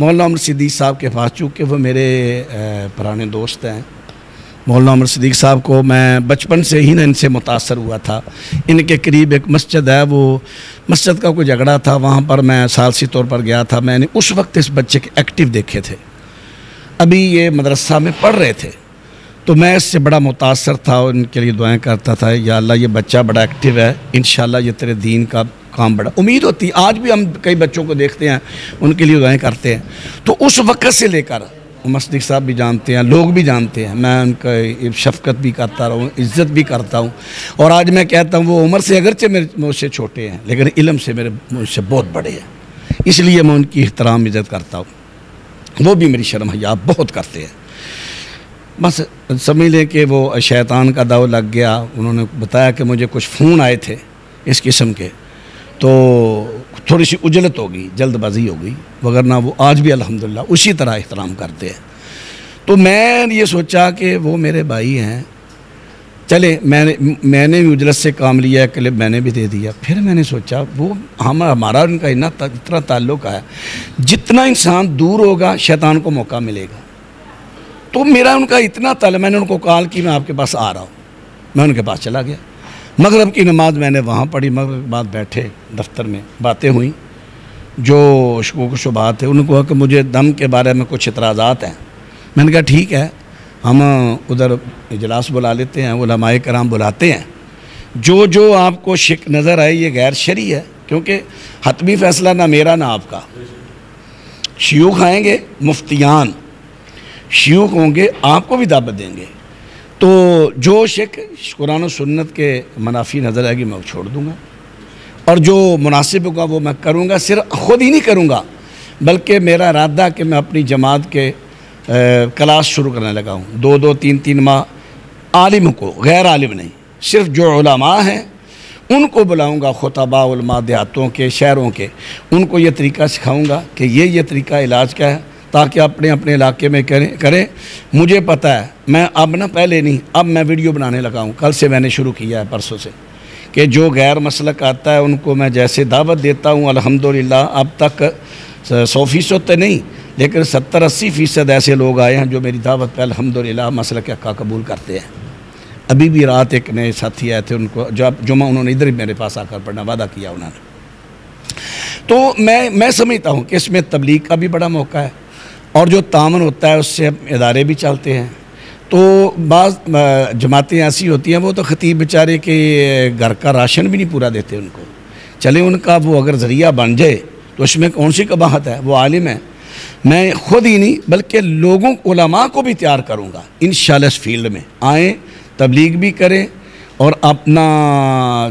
मौलाना अमर सिद्दीक साहब के पास, चूँकि वो मेरे पुराने दोस्त हैं। मौलाना अमर सिद्दीक साहब को मैं बचपन से ही ना इनसे मुतासर हुआ था। इनके करीब एक मस्जिद है, वो मस्जिद का कोई झगड़ा था, वहाँ पर मैं सालसी तौर पर गया था। मैंने उस वक्त इस बच्चे के एक्टिव देखे थे। अभी ये मदरसा में पढ़ रहे थे। तो मैं इससे बड़ा मुतासर था और इनके लिए दुआएँ करता था, या अल्लाह, ये बच्चा बड़ा एक्टिव है। इन ये तेरे दीन का काम बड़ा उम्मीद होती है, आज भी हम कई बच्चों को देखते हैं, उनके लिए दुआएँ करते हैं। तो उस वक्त से लेकर मस्तिक साहब भी जानते हैं, लोग भी जानते हैं, मैं उनका शफकत भी करता रहूँ, इज़्ज़त भी करता हूँ। और आज मैं कहता हूँ, वो उम्र से अगरचे मेरे मुझसे छोटे हैं, लेकिन इलम से मेरे मुझसे बहुत बड़े हैं। इसलिए मैं उनकी एहतराम, इज़्ज़त करता हूँ। वो भी मेरी शर्म हया बहुत करते हैं। बस समझ लें कि वो शैतान का दाव लग गया। उन्होंने बताया कि मुझे कुछ फ़ोन आए थे इस किस्म के। तो थोड़ी सी उजलत होगी, जल्दबाजी होगी, वगरना वो आज भी अल्हम्दुलिल्लाह उसी तरह एहतराम करते हैं। तो मैं ये सोचा कि वो मेरे भाई हैं, चले मैंने मैंने भी उजलत से काम लिया क्लिप मैंने भी दे दिया, फिर मैंने सोचा वो हम, हमारा उनका इतना इतना ताल्लुक है जितना इंसान दूर होगा, शैतान को मौका मिलेगा। तो मेरा उनका इतना तल मैंने उनको कॉल की, मैं आपके पास आ रहा हूँ, मैं उनके पास चला गया। मगरब की नमाज़ मैंने वहाँ पढ़ी, मगरब के बाद बैठे दफ्तर में, बातें हुई। जो शकोक शुबात है उनको कहा कि मुझे दम के बारे में कुछ इतराज़ात हैं। मैंने कहा, ठीक है, हम उधर इजलास बुला लेते हैं, उलमाए कराम बुलाते हैं। जो जो आपको शिक नज़र आए, ये गैर शरी है, क्योंकि हतमी फ़ैसला ना मेरा ना आपका। शियूख आएँगे, मुफ्तियान। शियूख होंगे, आपको भी दावत देंगे। तो जो शेख कुरान सुन्नत के मुनाफी नज़र आएगी, मैं छोड़ दूँगा। और जो मुनासिब होगा, वो मैं करूँगा, सिर्फ़ ख़ुद ही नहीं करूँगा, बल्कि मेरा इरादा कि मैं अपनी जमात के क्लास शुरू करने लगा हूँ। दो दो, तीन तीन माह आलिम को, गैर आलिम नहीं, सिर्फ़ जो उलमा हैं, उनको बुलाऊँगा, खुतबा देहातों के, शहरों के, उनको ये तरीका सिखाऊँगा कि ये ये तरीका इलाज का है। ताकि अपने अपने इलाके में करें करें। मुझे पता है, मैं अब ना, पहले नहीं, अब मैं वीडियो बनाने लगा हूँ। कल से मैंने शुरू किया है, परसों से। कि जो गैर मसलक आता है, उनको मैं जैसे दावत देता हूँ, अल्हम्दुलिल्लाह, अब तक सौ फ़ीसद तो नहीं, लेकिन सत्तर, अस्सी फ़ीसद ऐसे लोग आए हैं, जो मेरी दावत पर अलहमदिल्ला मसल के अक्का कबूल करते हैं। अभी भी रात एक नए साथी आए थे, उनको जब जुमा उन्होंने इधर ही मेरे पास आकर पढ़ना, वादा किया उन्होंने। तो मैं मैं समझता हूँ कि इसमें तबलीग का भी बड़ा मौका है और जो तामन होता है, उससे इदारे भी चलते हैं। तो बाज़ जमातें ऐसी होती हैं, वो तो ख़तीब बेचारे के घर का राशन भी नहीं पूरा देते उनको। चले उनका वो अगर ज़रिया बन जाए तो उसमें कौन सी कबाहत है? वो आलिम है। मैं ख़ुद ही नहीं, बल्कि लोगों, उलमा को भी तैयार करूँगा इन इस फ़ील्ड में। आएँ, तबलीग भी करें और अपना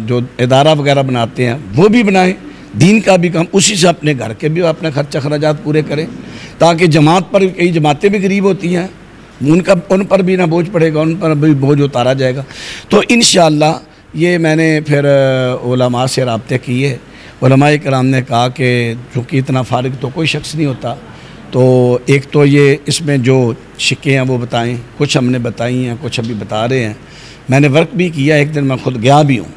जो इदारा वगैरह बनाते हैं, वो भी बनाएँ। दीन का भी काम, उसी से अपने घर के भी अपने खर्चा खराज पूरे करें। ताकि जमात पर कई जमातें भी गरीब होती हैं। उनका, उन पर भी ना बोझ पड़ेगा, उन पर भी बोझ उतारा जाएगा। तो इन ये मैंने फिर ओलमा से रबते किए। ओलमा कराम ने कहा कि चूँकि इतना फारग तो कोई शख्स नहीं होता तो एक तो ये इसमें जो शिक्के हैं वो बताएँ, कुछ हमने बताई हैं, कुछ अभी बता रहे हैं। मैंने वर्क भी किया, एक दिन मैं खुद गया भी हूँ।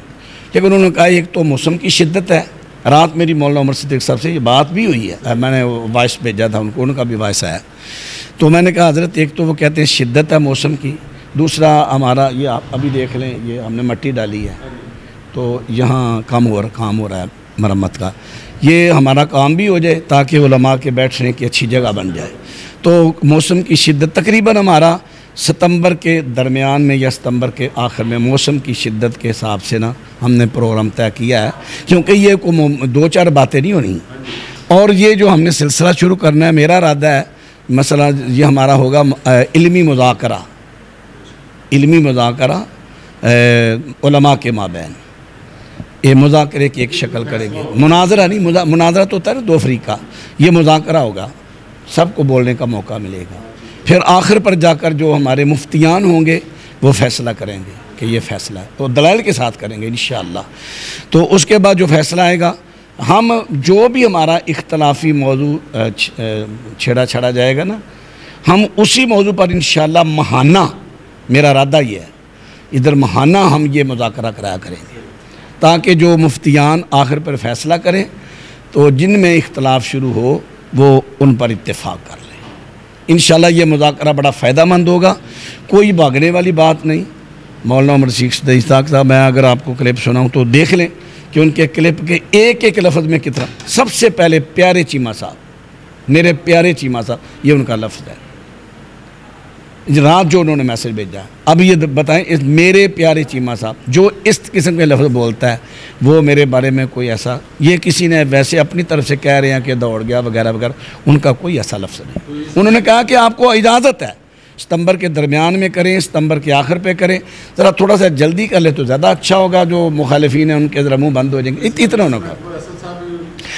लेकिन उन्होंने कहा, एक तो मौसम की शिद्दत है रात मेरी मौलाना उमर सिद्दीक साहब से ये बात भी हुई है। मैंने वॉइस भेजा था उनको, उनका भी वॉइस आया। तो मैंने कहा, हज़रत, एक तो वो कहते हैं शिद्दत है मौसम की, दूसरा हमारा ये आप अभी देख लें, ये हमने मट्टी डाली है। तो यहाँ काम हो रहा, काम हो रहा है मरम्मत का। ये हमारा काम भी हो जाए, ताकि उलमा के बैठने की अच्छी जगह बन जाए। तो मौसम की शिद्दत, तकरीबन हमारा सितंबर के दरमियान में या सितंबर के आखिर में मौसम की शिद्दत के हिसाब से ना हमने प्रोग्राम तय किया है, क्योंकि ये दो चार बातें नहीं होनी। और ये जो हमने सिलसिला शुरू करना है, मेरा इरादा है, मसला ये हमारा होगा इल्मी मुजाकरा। इल्मी मुजाकरा उलमा के माबेन। ये मुजाकरे की एक शक्ल करेंगे। मुनाजरा नहीं मुनाजरा तो होता है दो अफ्रीका। ये मुजाकरा होगा। सबको बोलने का मौका मिलेगा। फिर आखिर पर जाकर जो हमारे मुफ्तियान होंगे, वो फैसला करेंगे। कि ये फ़ैसला है। तो दलाल के साथ करेंगे इन तो उसके बाद जो फ़ैसला आएगा, हम जो भी हमारा इख्तलाफी मौजू छेड़ा छड़ा जाएगा ना, हम उसी मौजू पर इन महाना, मेरा इरादा ये है, इधर महाना हम ये मुजाकरा कराया करेंगे, ताकि जो मुफ्तियान आखिर पर फ़ैसला करें तो जिन में इख्तलाफ शुरू हो, वो उन पर इतफ़ाक़ कर लें। इन ये मुजाकरा बड़ा फ़ायदा मंद होगा, कोई भागने वाली बात नहीं। मौलाना उमर शीख इस्ताक साहब मैं अगर आपको क्लिप सुनाऊँ तो देख लें कि उनके क्लिप के एक एक लफ्ज़ में कितना। सबसे पहले प्यारे चीमा साहब मेरे प्यारे चीमा साहब ये उनका लफ्ज़ है। रात जो उन्होंने मैसेज भेजा अब ये बताएँ इस मेरे प्यारे चीमा साहब जो इस किस्म के लफ्ज़ बोलता है वो मेरे बारे में कोई ऐसा ये किसी ने वैसे अपनी तरफ़ से कह रहे हैं कि दौड़ गया वगैरह वगैरह उनका कोई ऐसा लफ्ज़ नहीं। उन्होंने कहा कि आपको इजाज़त है। सितंबर के दरमियान में करें, सितंबर के आखिर पे करें। ज़रा थोड़ा सा जल्दी कर ले तो ज़्यादा अच्छा होगा, जो मुखालफी हैं, उनके ज़रा मुँह बंद हो जाएँगे। इतना उन्होंने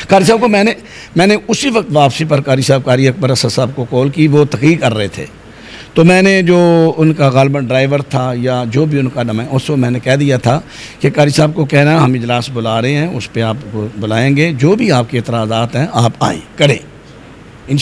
कारी साहब को मैंने मैंने उसी वक्त वापसी पर कारी साहब, कारी अकबर असद साहब को कॉल की, वो तकी कर रहे थे। तो मैंने जो उनका गालबन ड्राइवर था या जो भी उनका नाम है उसको मैंने कह दिया था कि कारी साहब को कहना, हम इजलास बुला रहे हैं, उस पर आप बुलाएँगे, जो भी आपके इतराज़ात हैं, आप आएँ, करें। इन